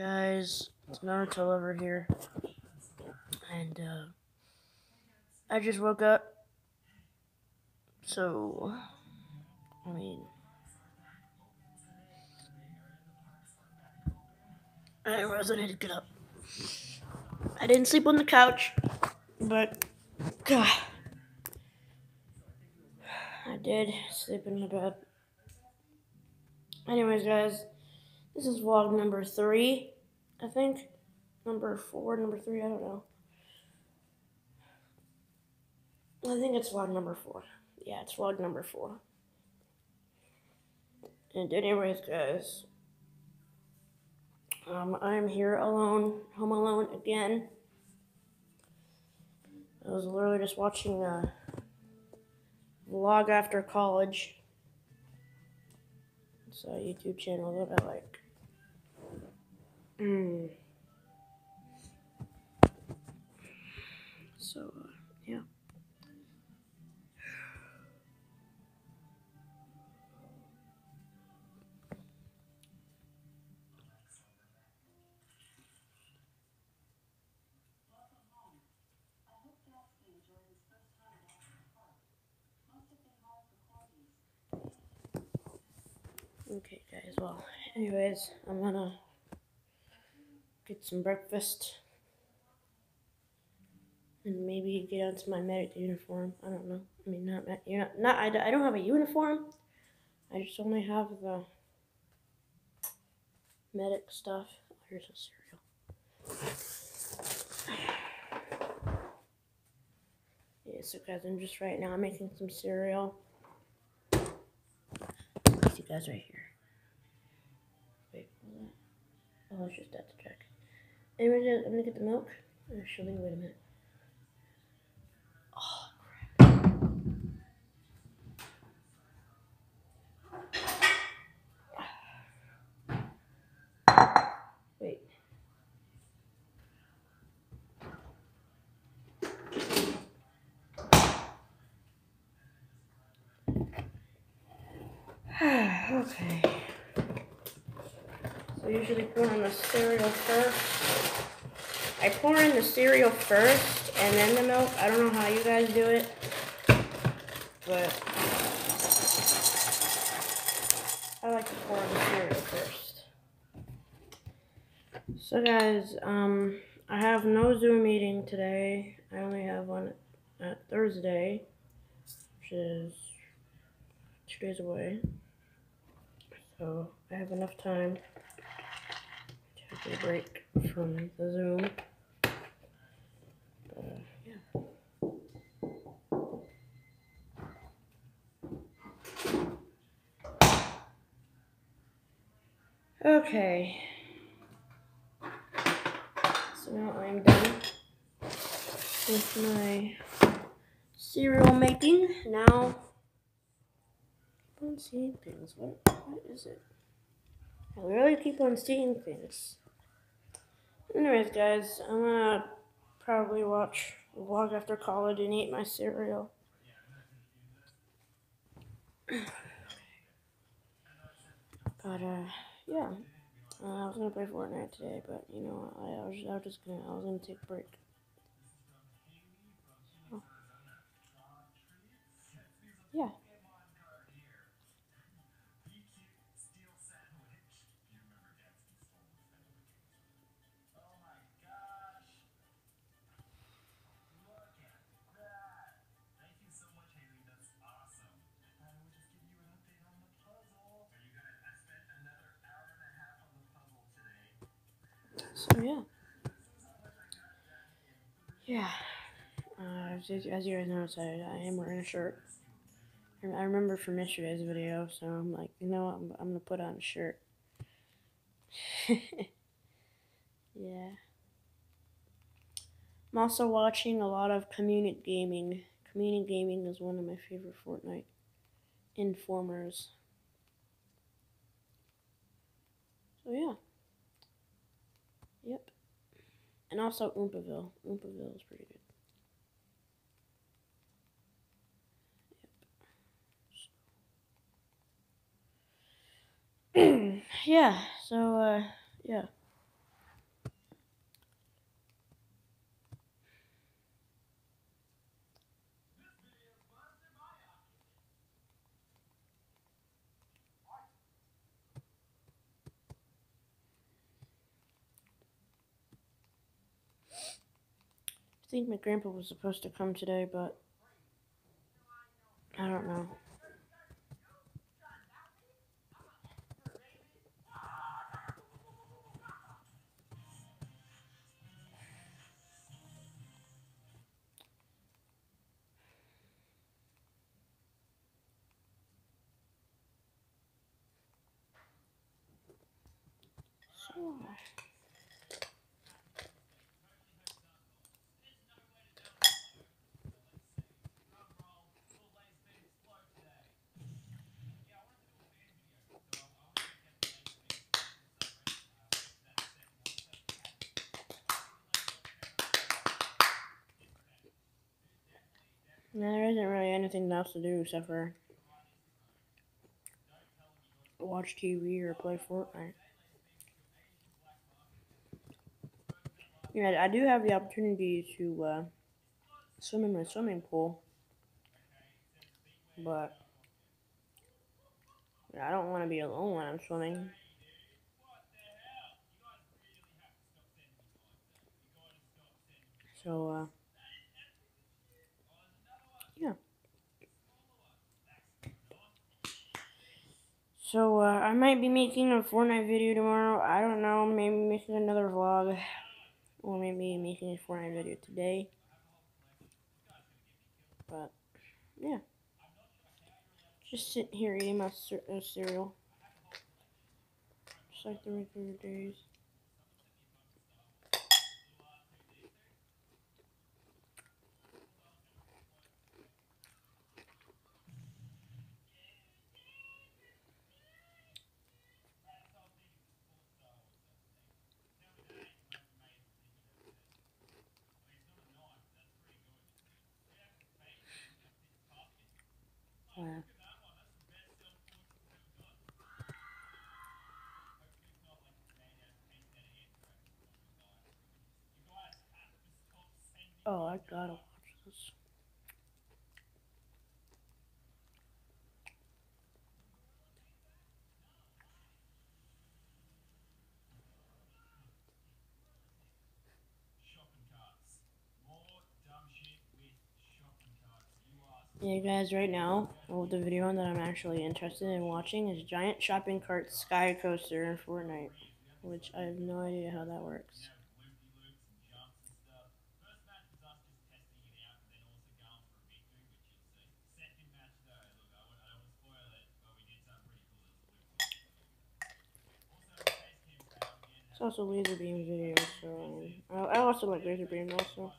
guys, it's Naruto over here, and uh, I just woke up. So, I mean, I realized I need to get up. I didn't sleep on the couch, but God, I did sleep in the bed. Anyways, guys. This is vlog number three, I think. Number four, number three, I don't know. I think it's vlog number four. Yeah, it's vlog number four. And anyways, guys, um, I'm here alone, home alone again. I was literally just watching a vlog after college. It's a YouTube channel that I like. Okay, guys, well, anyways, I'm gonna get some breakfast, and maybe get onto my medic uniform. I don't know. I mean, not you know, not I, I don't have a uniform. I just only have the medic stuff. Here's a cereal. Yeah, so guys, I'm just right now making some cereal. Guys right here. Wait, Oh, it's just that to check. Anyway, I'm gonna get the milk. Actually, wait a minute. Oh, crap. Wait. okay. So usually pour in the cereal first. I pour in the cereal first and then the milk. I don't know how you guys do it, but I like to pour in the cereal first. So guys, um, I have no Zoom meeting today. I only have one at Thursday, which is two days away. So I have enough time to take a break from the Zoom. Uh, yeah. Okay. So now I'm done with my cereal making. Now, on seeing things. What, what is it? I really keep on seeing things. Anyways, guys, I'm gonna probably watch vlog after college and eat my cereal. But, uh, yeah. Uh, I was gonna play Fortnite today, but, you know, I, I was, I was just gonna, I was gonna take a break. So yeah, yeah. Uh, as, you guys noticed, I, I am wearing a shirt. I remember from yesterday's video, so I'm like, you know what, I'm, I'm gonna put on a shirt. yeah. I'm also watching a lot of Community Gaming. Community Gaming is one of my favorite Fortnite informers. So yeah. Yep. And also Oompaville. Oompaville is pretty good. Yep. yeah, so, uh, yeah. Think my grandpa was supposed to come today, but I don't know. So. There isn't really anything else to do except for watch TV or play Fortnite. Yeah, I do have the opportunity to uh, swim in my swimming pool, but I don't want to be alone when I'm swimming. So, uh, yeah. So, uh, I might be making a Fortnite video tomorrow. I don't know. Maybe making another vlog or maybe making a Fortnite video today. But, yeah. Just sitting here eating my uh, cereal. Just like the regular days. Oh, I gotta watch this. Yeah, guys, right now, well, the video that I'm actually interested in watching is Giant Shopping Cart Sky Coaster in Fortnite, which I have no idea how that works. It's also LazarBeam video, so um, I also like LazarBeam also.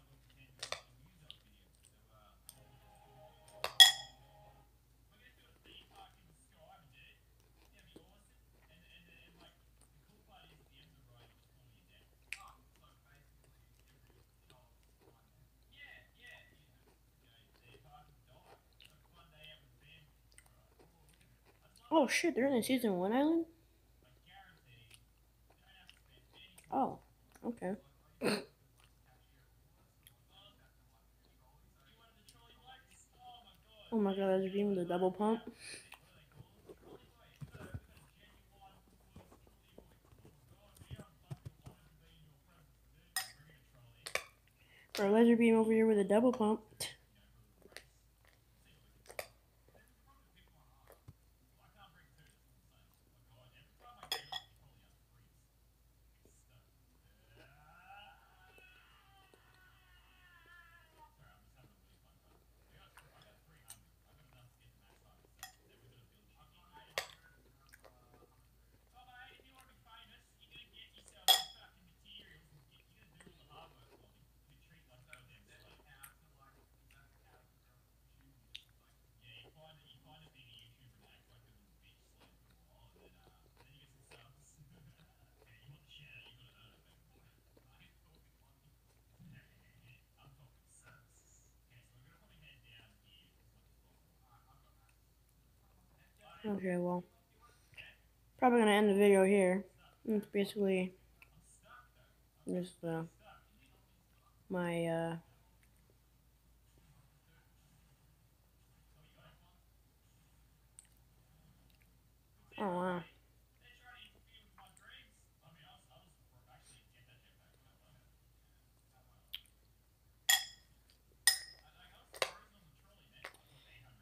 Oh shit, they're in the season one island? Oh, okay. oh my god, that's being the double pump. Or LazarBeam over here with a double pump. Okay, well, probably gonna end the video here. It's basically just uh, my uh, oh wow.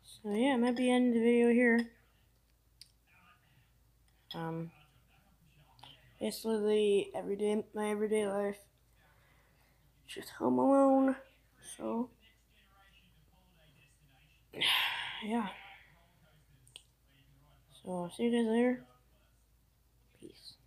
So yeah, I might be ending the video here. Um, basically everyday my everyday life, just home alone. So yeah. So I'll see you guys later. Peace.